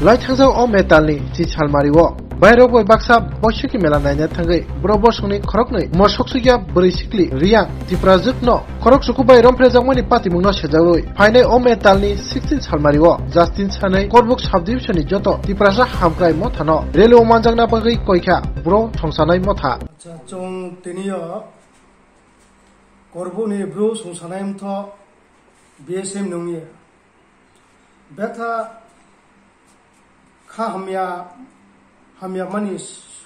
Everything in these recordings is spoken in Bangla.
লাই थांजाव अ मेटालनि जि सालमारिव বাইরেও বই বাক্সা বৈশাখী মেলা নাইনে থাঙ্গে ব্রব সংনি খরকনৈ মশক সুগিয়া বরি সিকলি রিয়া তিপ্রা যুগ্ন খরক সুকু বাই রমপ্রে জামনি পাতি মুংনা সেজাউই ফাইনে ও মেতালনি সিক্সটিন সালমারিও জাস্টিন সানে করবুক সাব ডিভিশননি যত তিপ্রাসা হামক্রাই মথানো রেল ও মানজাংনা পাগৈ কইখা ব্র সংসানাই মথা আচ্ছা চং তিনিও করবুনি ব্রু সংসানাই বিএসএম নংয়ে বেথা हा हमिया हमिया मनी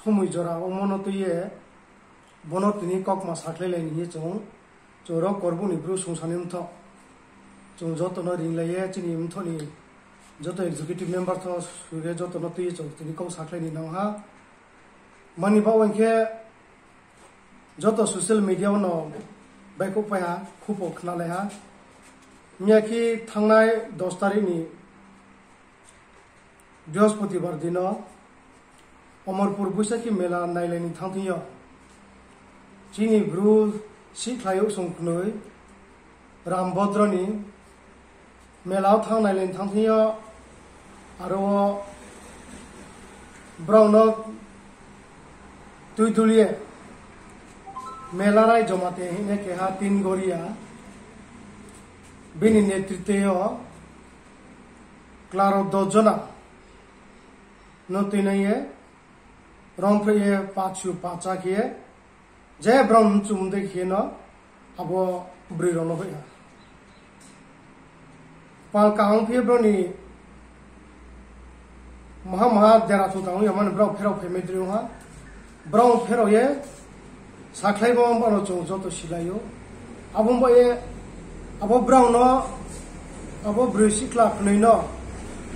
हमुई जोरा ओमन तो ये बनो तिनी कक मा साठले लेन ये चो चो रो करबु नि ब्रु सुसाने उन थ चो जत न रिंग लये चिनि उन थ नि जत एग्जीक्यूटिव मेंबर थ सुगे जत न तिय चो तिनी कक साठले नि न हा मनी बावन के जत सोशल मीडिया न बैको पया खुप ओखला ले हा मियाकी थंगनाय 10 तारिख नि বৃহস্পতিবার দিন অমরপুর বৈশাখী মেলা নাইলাইনি থাঙ্কিয় চিনি ব্রুজ সিখ্লায়ও সংখ্নৈ রামভদ্রনি মেলাও থাং নাইলাইনি থাঙ্কিয় আরও ব্রাউনক তুই তুলিয়ে মেলারাই জমাতে হিনে কেহা তিন গড়িয়া বিনি নেতৃত্বে ক্লারো দশজনা দজনা নতিনাইয়ে রংফ্রিয়ে পাঁচু খিয়ে যে ব্রহ্ম চুমদে খিয়ে ন আব ব্রি রন হইয়া পাল কাহং ফিয়ে ব্রনি মহা মহা দেরা ইয়ামান ব্রাউ ফেরাও ফেমেদ্রি হা ব্রাউ ফেরাও ye saklai bo mo no chung joto silayo abong bo ye abo brown no abo brusi kla knoi no. rom pe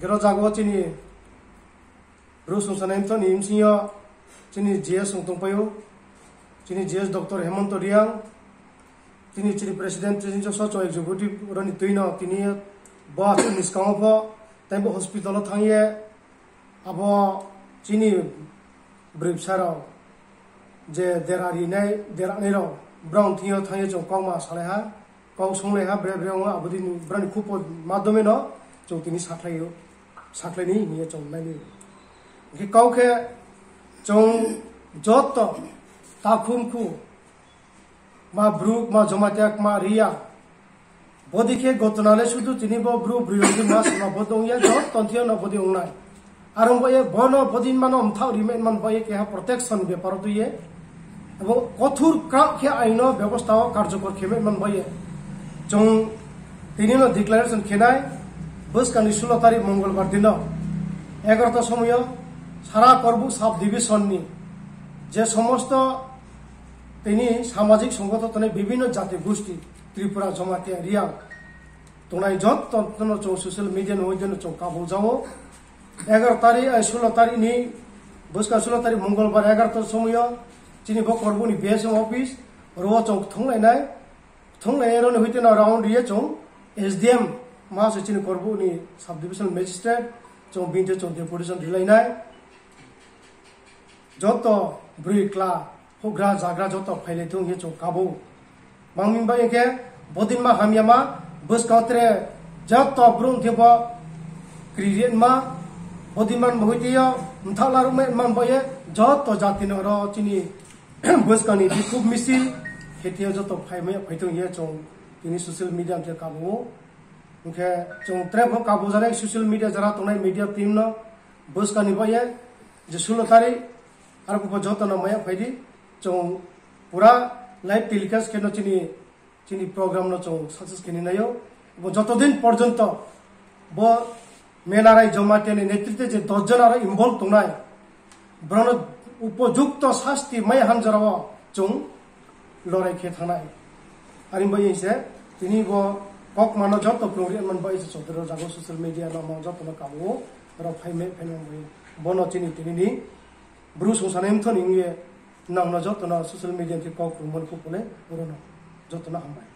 gero jagwa chini ru sungsana imton imsiya chini JS sungtung payo. Chini JS Dr. Hemant Riang তিনি চিনি প্রেসিডেন্ট চিনি সচ এক্সিকিউটিভ রনি তুই ন তিনি বস নিষ্কাম প তাই হসপিটাল থাইয়ে আব চিনি ব্রিফ সার যে দেরারি নাই দেরানি র ব্রাউন থিয় থাইয়ে চ কমা সালেহা কম সংলেহা ব্রে ব্রে আবদি ব্রানি খুব মাধ্যমে ন চৌতিনি সাথ্রাইও সাথ্রাইনি নিয়ে চৌনাইনি ওকে কাউকে চৌ যত তাখুমকু মা ব্রুক মা জমাতিয়াক মা রিয়া বদিকে গতনালে শুধু চিনিব ব্রু ব্রিয়দি মা নবদ ইয়া যত তন্থিয় নবদি উংনাই আর বয়ে বন বদিন মান অমথাও রিমেন মান বয়ে কেহা প্রটেকশন ব্যাপার দুইয়ে এবং কঠোর খে আইন ব্যবস্থাও কার্যকর খেমে মান বয়ে চৌ তিনি ডিক্লারেশন খেনায় বসকানি ষোলো তারিখ মঙ্গলবার দিন। এগারোটা সময় সারা করবু সাব ডিভিশননি যে সমস্ত তিনি সামাজিক সংগঠন বিভিন্ন জাতি গোষ্ঠী, ত্রিপুরা, জমাতিয়া, রিয়াং, তোনাই যত তন্ত্র চৌ, সোশ্যাল মিডিয়া নয় চৌ কাবু যাও। এগারো তারিখ ষোলো তারিখ নি বসকা ষোলো তারিখ মঙ্গলবার এগারোটার সময় চিনি করবনি বিএসএম অফিস রো চং থংলাইনাই থংলাইরনি হইতে না রাউন্ড ইয়ে চং, এসডিএম মাসে চিনি করবনি সাব ডিভিশন ম্যাজিস্ট্রেট চং বিনতে চং ডেপুটেশন রিলাইনাই যত ব্রি ক্লা হোগ্রা জাগ্রা যত ফাইলে থং ইয়ে চং কাবু মাংমিনবা একে বদিনমা হামিয়ামা বসকাত্রে যত ব্রুং থেব ক্রিয়েন মা bodiman bahutiya mthala rume man boye joto jati no ro chini boskani bikub misi khetiya joto phaime phaitong ye chong tini social media te kabu उनके चौं त्रेब काबू जाने सोशल मीडिया जरा तो नहीं मीडिया टीम न बस का निभाए जो सुलो तारी और को जो तो न मया फाइदी चौं पूरा लाइव टेलिकास्ट के न चिनी चिनी प्रोग्राम न चौं सक्सेस के निनायो वो जो तो दिन पर्यंत वो মেনারাই জমাতেনি নেতৃত্বে যে দশজনার ইনভলভ তংনাই ব্রণ উপযুক্ত শাস্তি মাই হানজারাও চুং লড়াই খে থানাই আরিম বাই क मलाई जो प्रोग्रे ससियल मेडिया नतो काु र फै मे फेरि बनतिनी त्यु सोसानी नतन ससियल मिडियाको बलै जो हामी